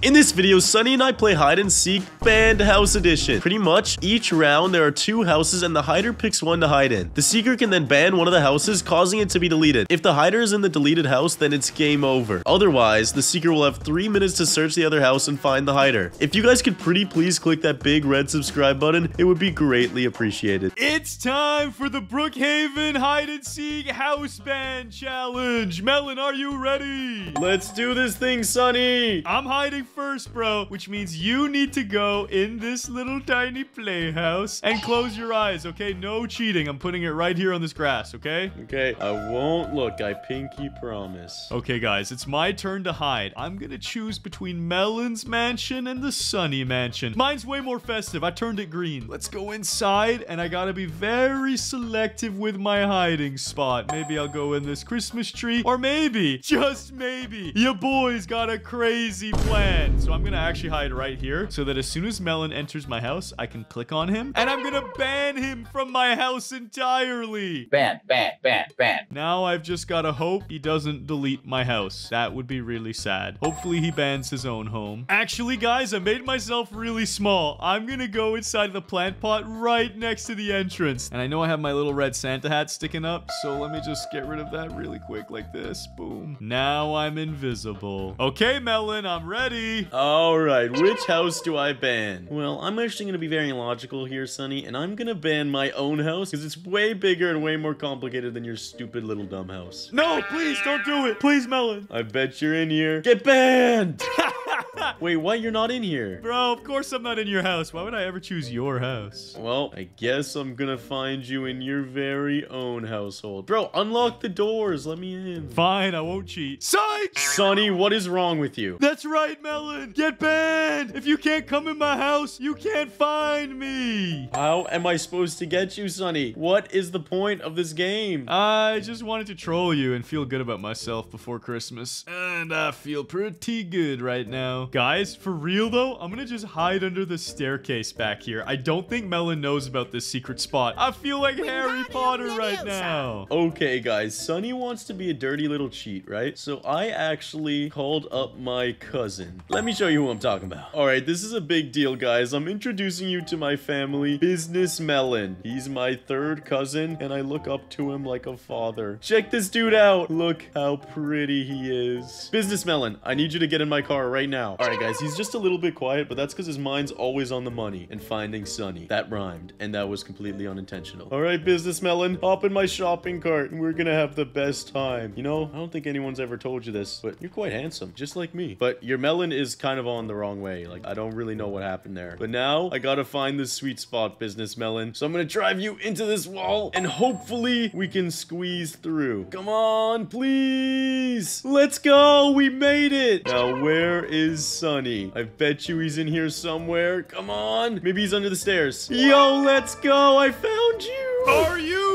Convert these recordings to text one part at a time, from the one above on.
In this video, Sunny and I play hide and seek band house edition. Pretty much each round there are two houses and the hider picks one to hide in. The seeker can then ban one of the houses causing it to be deleted. If the hider is in the deleted house, then it's game over. Otherwise, the seeker will have three minutes to search the other house and find the hider. If you guys could pretty please click that big red subscribe button, it would be greatly appreciated. It's time for the Brookhaven Hide and Seek House Band Challenge. Melon, are you ready? Let's do this thing, Sunny! I'm hiding first, bro, which means you need to go in this little tiny playhouse and close your eyes, okay? No cheating. I'm putting it right here on this grass, okay? Okay, I won't look, I pinky promise. Okay, guys, it's my turn to hide. I'm gonna choose between Melon's mansion and the Sunny mansion. Mine's way more festive. I turned it green. Let's go inside, and I gotta be very selective with my hiding spot. Maybe I'll go in this Christmas tree, or maybe, just maybe, your boy's got a crazy plan. So I'm gonna actually hide right here so that as soon as Melon enters my house, I can click on him, and I'm gonna ban him from my house entirely. Ban, ban, ban, ban. Now I've just gotta hope he doesn't delete my house. That would be really sad. Hopefully he bans his own home. Actually, guys, I made myself really small. I'm gonna go inside the plant pot right next to the entrance. And I know I have my little red Santa hat sticking up, so let me just get rid of that really quick like this. Boom. Now I'm invisible. Okay, Melon, I'm ready. Alright, which house do I ban? Well, I'm actually gonna be very logical here, Sunny, and I'm gonna ban my own house because it's way bigger and way more complicated than your stupid little dumb house. No, please don't do it. Please, Melon. I bet you're in here. Get banned! Wait, what? You're not in here. Bro, of course I'm not in your house. Why would I ever choose your house? Well, I guess I'm gonna find you in your very own household. Bro, unlock the doors. Let me in. Fine, I won't cheat. Psych! Sunny, what is wrong with you? That's right, Melon. Get banned. If you can't come in my house, you can't find me. How am I supposed to get you, Sunny? What is the point of this game? I just wanted to troll you and feel good about myself before Christmas. And I feel pretty good right now. Guys, for real though, I'm gonna just hide under the staircase back here. I don't think Melon knows about this secret spot. I feel like Harry Potter right now. Okay, guys, Sunny wants to be a dirty little cheat, right? So I actually called up my cousin. Let me show you who I'm talking about. All right, this is a big deal, guys. I'm introducing you to my family, Business Melon. He's my third cousin, and I look up to him like a father. Check this dude out. Look how pretty he is. Business Melon, I need you to get in my car right now. All right, guys, he's just a little bit quiet, but that's because his mind's always on the money and finding Sunny. That rhymed, and that was completely unintentional. All right, Business Melon, hop in my shopping cart, and we're gonna have the best time. You know, I don't think anyone's ever told you this, but you're quite handsome, just like me. But your melon is kind of on the wrong way. Like, I don't really know what happened there. But now, I gotta find the sweet spot, Business Melon. So I'm gonna drive you into this wall, and hopefully, we can squeeze through. Come on, please! Let's go! We made it! Now, where is Sunny? I bet you he's in here somewhere. Come on! Maybe he's under the stairs. Yo, let's go! I found you! Are you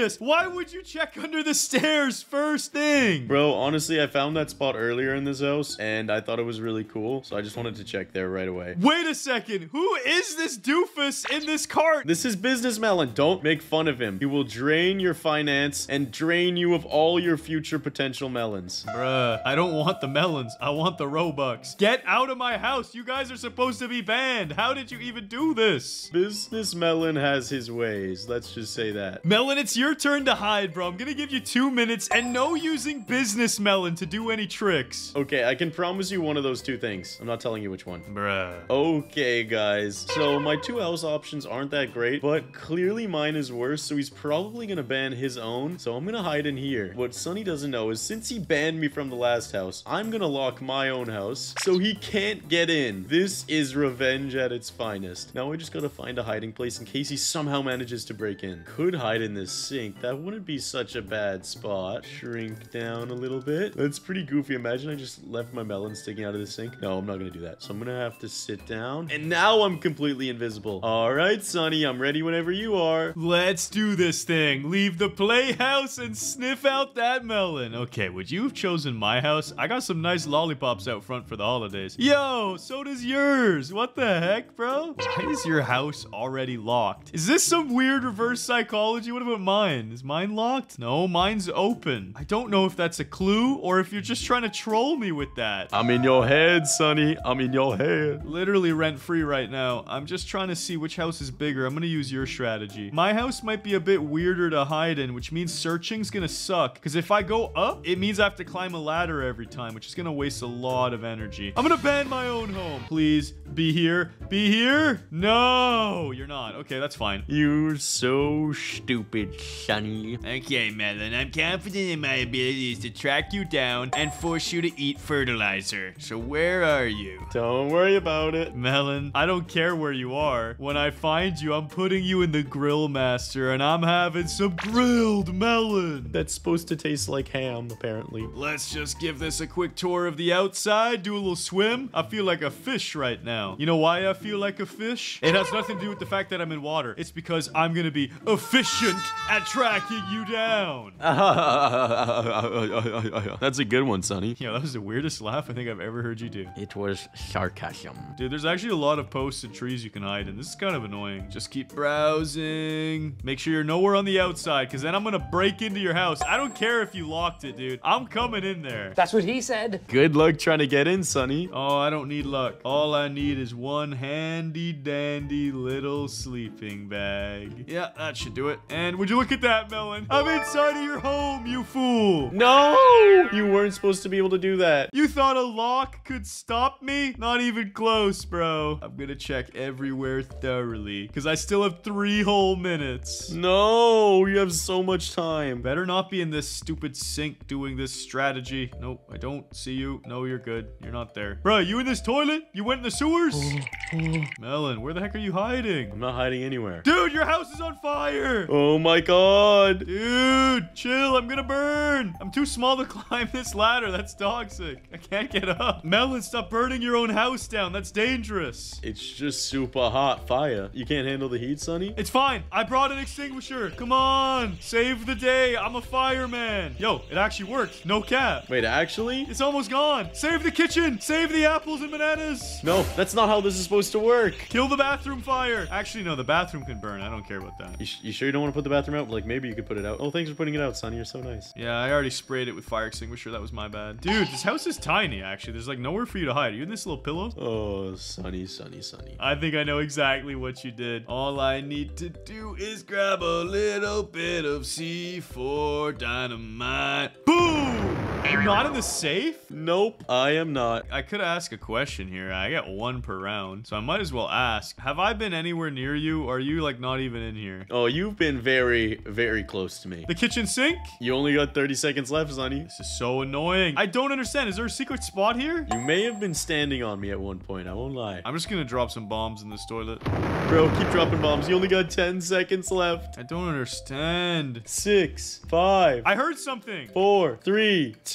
serious? Why would you check under the stairs first thing? Bro, honestly, I found that spot earlier in this house, and I thought it was really cool, so I just wanted to check there right away. Wait a second. Who is this doofus in this cart? This is Business Melon. Don't make fun of him. He will drain your finance and drain you of all your future potential melons. Bruh, I don't want the melons. I want the Robux. Get out of my house. You guys are supposed to be banned. How did you even do this? Business Melon has his ways. Let's just say that. Melon, it's your turn to hide, bro. I'm gonna give you two minutes and no using Business Melon to do any tricks. Okay, I can promise you one of those two things. I'm not telling you which one. Bruh. Okay, guys. So my two house options aren't that great, but clearly mine is worse, so he's probably gonna ban his own. So I'm gonna hide in here. What Sunny doesn't know is since he banned me from the last house, I'm gonna lock my own house so he can't get in. This is revenge at its finest. Now I just gotta find a hiding place in case he somehow manages to break in. Could hide in this That wouldn't be such a bad spot. Shrink down a little bit. That's pretty goofy. Imagine I just left my melon sticking out of the sink. No, I'm not gonna do that. So I'm gonna have to sit down. And now I'm completely invisible. All right, Sunny, I'm ready whenever you are. Let's do this thing. Leave the playhouse and sniff out that melon. Okay, would you have chosen my house? I got some nice lollipops out front for the holidays. Yo, so does yours. What the heck, bro? Why is your house already locked? Is this some weird reverse psychology? What about mine? Is mine locked? No, mine's open. I don't know if that's a clue or if you're just trying to troll me with that. I'm in your head, Sunny. I'm in your head. Literally rent free right now. I'm just trying to see which house is bigger. I'm gonna use your strategy. My house might be a bit weirder to hide in, which means searching's gonna suck. Because if I go up, it means I have to climb a ladder every time, which is gonna waste a lot of energy. I'm gonna ban my own home. Please, be here. Be here? No, you're not. Okay, that's fine. You're so stupid, Sunny. Okay, Melon, I'm confident in my abilities to track you down and force you to eat fertilizer. So where are you? Don't worry about it. Melon, I don't care where you are. When I find you, I'm putting you in the grill master and I'm having some grilled melon. That's supposed to taste like ham, apparently. Let's just give this a quick tour of the outside, do a little swim. I feel like a fish right now. You know why I feel like a fish? It has nothing to do with the fact that I'm in water. It's because I'm gonna be efficient at tracking you down. That's a good one, Sunny. Yeah, that was the weirdest laugh I think I've ever heard you do. It was sarcasm. Dude, there's actually a lot of posts and trees you can hide in. This is kind of annoying. Just keep browsing. Make sure you're nowhere on the outside, because then I'm gonna break into your house. I don't care if you locked it, dude. I'm coming in there. That's what he said. Good luck trying to get in, Sunny. Oh, I don't need luck. All I need is one handy dandy little sleeping bag. Yeah, that should do it. And would you look at that, Melon? I'm inside of your home, you fool. No! You weren't supposed to be able to do that. You thought a lock could stop me? Not even close, bro. I'm gonna check everywhere thoroughly because I still have three whole minutes. No, you have so much time. Better not be in this stupid sink doing this strategy. Nope, I don't see you. No, you're good. You're not there. Bro, you in this toilet? You went in the sewers? Melon, where the heck are you hiding? I'm not hiding anywhere. Dude, your house is on fire! Oh my god. Dude, chill. I'm gonna burn. I'm too small to climb this ladder. That's toxic. I can't get up. Melon, stop burning your own house down. That's dangerous. It's just super hot fire. You can't handle the heat, Sunny? It's fine. I brought an extinguisher. Come on. Save the day. I'm a fireman. Yo, it actually worked. No cap. Wait, actually? It's almost gone. Save the kitchen. Save the apples and bananas. No, that's not how this is supposed to work. Kill the bathroom fire. Actually, no, the bathroom can burn. I don't care about that. You, you sure you don't want to put the bathroom out? Like, maybe you could put it out. Oh, thanks for putting it out, Sunny. You're so nice. Yeah, I already sprayed it with fire extinguisher. That was my bad. Dude, this house is tiny, actually. There's like nowhere for you to hide. Are you in this little pillow? Oh, Sunny, Sunny, Sunny. I think I know exactly what you did. All I need to do is grab a little bit of C4 dynamite. Boom! You're not in the safe? Nope, I am not. I could ask a question here. I get one per round, so I might as well ask. Have I been anywhere near you, or are you like not even in here? Oh, you've been very, very close to me. The kitchen sink? You only got 30 seconds left, Sunny. This is so annoying. I don't understand. Is there a secret spot here? You may have been standing on me at one point. I won't lie. I'm just gonna drop some bombs in this toilet. Bro, keep dropping bombs. You only got 10 seconds left. I don't understand. Six, five, I heard something. four, three, two,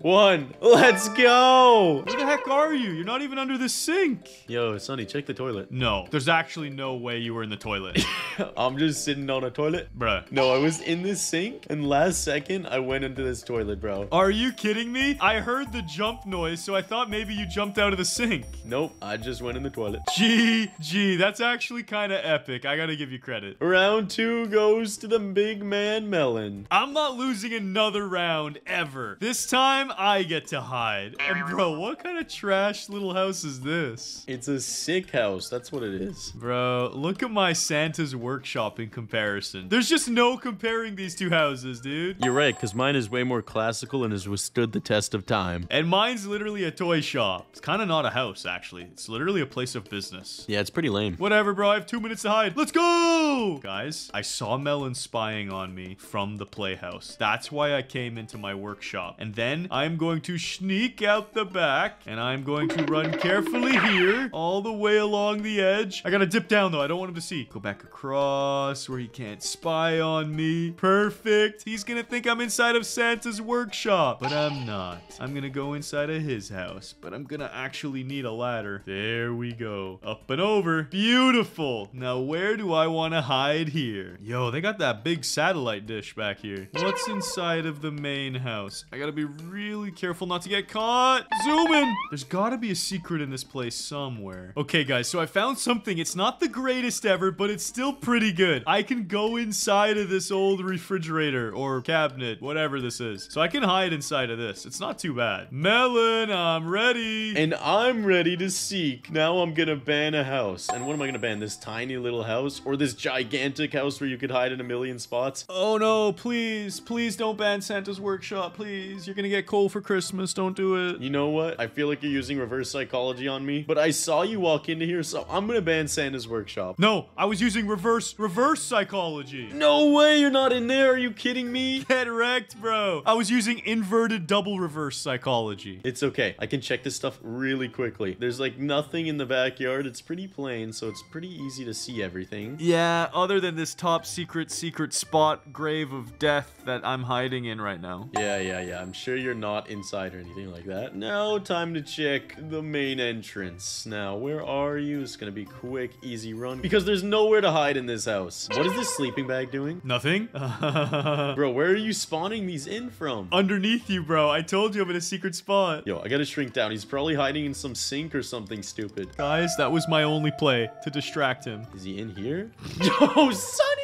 one. Let's go. Where the heck are you? You're not even under the sink. Yo, Sunny, check the toilet. No, there's actually no way you were in the toilet. I'm just sitting on a toilet. Bruh. No, I was in this sink, and last second, I went into this toilet, bro. Are you kidding me? I heard the jump noise, so I thought maybe you jumped out of the sink. Nope, I just went in the toilet. Gee, gee, that's actually kind of epic. I gotta give you credit. Round two goes to the big man Melon. I'm not losing another round ever. This time, I get to hide. And bro, what kind of trash little house is this? It's a sick house, that's what it is. Bro, look at my Santa's workshop in comparison. There's just no comparing these two houses, dude. You're right, because mine is way more classical and has withstood the test of time. And mine's literally a toy shop. It's kind of not a house, actually. It's literally a place of business. Yeah, it's pretty lame. Whatever, bro. I have two minutes to hide. Let's go! Guys, I saw Melon spying on me from the playhouse. That's why I came into my workshop. And then I'm going to sneak out the back, and I'm going to run carefully here, all the way along the edge. I gotta dip down, though. I don't want him to see. Go back across where he can't spy on me. Perfect. He's gonna think I'm inside of Santa's workshop, but I'm not. I'm gonna go inside of his house, but I'm gonna actually need a ladder. There we go. Up and over. Beautiful. Now, where do I want to hide here. Yo, they got that big satellite dish back here. What's inside of the main house? I gotta be really careful not to get caught. Zoom in. There's gotta be a secret in this place somewhere. Okay, guys, so I found something. It's not the greatest ever, but it's still pretty good. I can go inside of this old refrigerator or cabinet, whatever this is. So I can hide inside of this. It's not too bad. Melon, I'm ready. And I'm ready to seek. Now I'm gonna ban a house. And what am I gonna ban? This tiny little house? Or this gigantic house where you could hide in a million spots? Oh no, please, please don't ban Santa's workshop, please. You're gonna get coal for Christmas, don't do it. You know what? I feel like you're using reverse psychology on me, but I saw you walk into here, so I'm gonna ban Santa's workshop. No, I was using reverse, reverse psychology. No way, you're not in there. Are you kidding me? Get wrecked, bro. I was using inverted double reverse psychology. It's okay. I can check this stuff really quickly. There's like nothing in the backyard. It's pretty plain, so it's pretty easy to see everything. Yeah, other than this top secret, secret spot grave of death that I'm hiding in right now. Yeah, yeah, yeah. I'm sure you're not inside or anything like that. Now, time to check the main entrance. Now, where are you? It's gonna be quick, easy run because there's nowhere to hide in this house. What is this sleeping bag doing? Nothing? Bro, where are you spawning these in from? Underneath you, bro. I told you I'm in a secret spot. Yo, I gotta shrink down. He's probably hiding in some sink or something stupid. Guys, that was my only play to distract him. Is he in here? You're trash!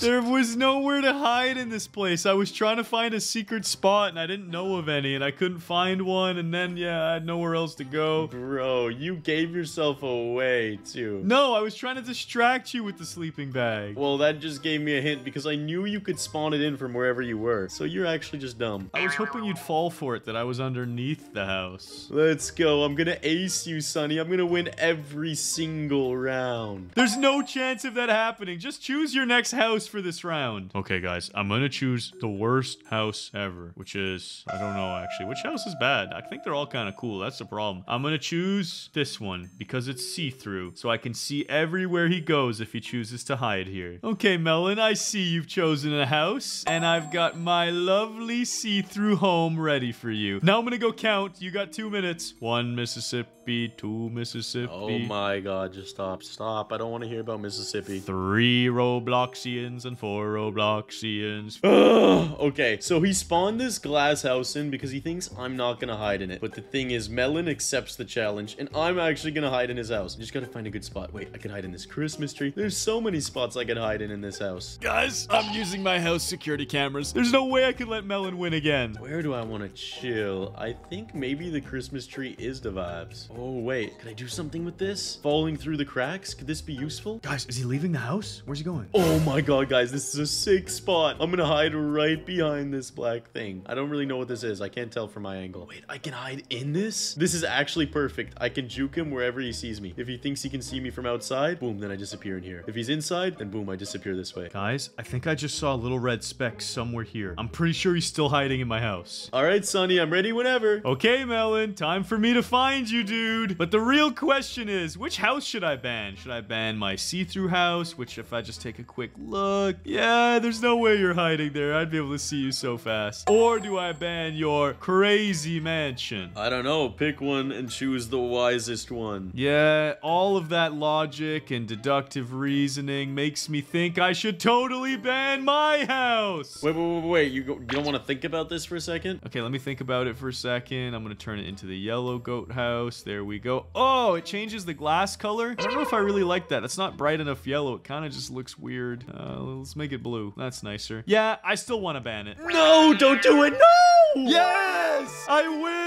There was nowhere to hide in this place. I was trying to find a secret spot and I didn't know of any and I couldn't find one and then yeah, I had nowhere else to go. Bro, you gave yourself away too. No, I was trying to distract you with the sleeping bag. Well, that just gave me a hint because I knew you could spawn it in from wherever you were. So you're actually just dumb. I was hoping you'd fall for it that I was underneath the house. Let's go. I'm gonna ace you, Sunny. I'm gonna win every single round. There's no chance of that happening. Just choose your next house for this round. Okay, guys, I'm gonna choose the worst house ever, which is, I don't know actually. Which house is bad? I think they're all kind of cool. That's the problem. I'm gonna choose this one because it's see-through, so I can see everywhere he goes if he chooses to hide here. Okay, Melon, I see you've chosen a house, and I've got my lovely see-through home ready for you. Now I'm gonna go count. You got two minutes. One Mississippi, two oh Mississippi. Oh my god, just stop. Stop. I don't want to hear about Mississippi. Three Robloxians and four Robloxians. Okay, so he spawned this glass house in because he thinks I'm not gonna hide in it. But the thing is, Melon accepts the challenge, and I'm actually gonna hide in his house. I just gotta find a good spot. Wait, I can hide in this Christmas tree. There's so many spots I can hide in in this house. Guys, I'm using my house security cameras. There's no way I could let Melon win again. Where do I want to chill? I think maybe the Christmas tree is the vibes. Oh, wait. Can I do something with this? Falling through the cracks? Could this be useful? Guys, is he leaving the house? Where's he going? Oh my god, guys, this is a sick spot. I'm gonna hide right behind this black thing. I don't really know what this is. I can't tell from my angle. Wait, I can hide in this? This is actually perfect. I can juke him wherever he sees me. If he thinks he can see me from outside, boom, then I disappear in here. If he's inside, then boom, I disappear this way. Guys, I think I just saw a little red speck somewhere here. I'm pretty sure he's still hiding in my house. All right, Sunny, I'm ready whenever. Okay, Melon, time for me to find you, dude. But the real question is, which house should I ban? Should I ban my see-through house, which if I just take a quick look, yeah, there's no way you're hiding there. I'd be able to see you so fast. Or do I ban your crazy mansion? I don't know. Pick one and choose the wisest one. Yeah, all of that logic and deductive reasoning makes me think I should totally ban my house. Wait, wait, wait, wait. You, go, you don't want to think about this for a second? Okay, let me think about it for a second. I'm gonna turn it into the yellow goat house. There we go. Oh, it changes the glass color. I don't know if I really like that. That's not bright enough yellow. It kind of just looks weird. Uh, let's make it blue. That's nicer. Yeah, I still want to ban it. No, don't do it. No! Yes! I win!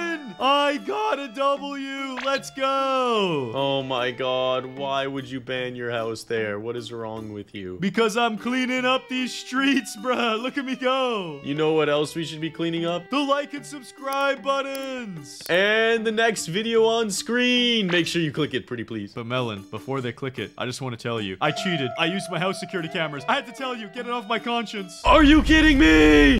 I got a W! Let's go! Oh my god, why would you ban your house there? What is wrong with you? Because I'm cleaning up these streets, bruh. Look at me go. You know what else we should be cleaning up? The like and subscribe buttons. And the next video on screen. Make sure you click it, pretty please. But Melon, before they click it, I just want to tell you, I cheated. I used my house security cameras. I had to tell you, get it off my conscience. Are you kidding me?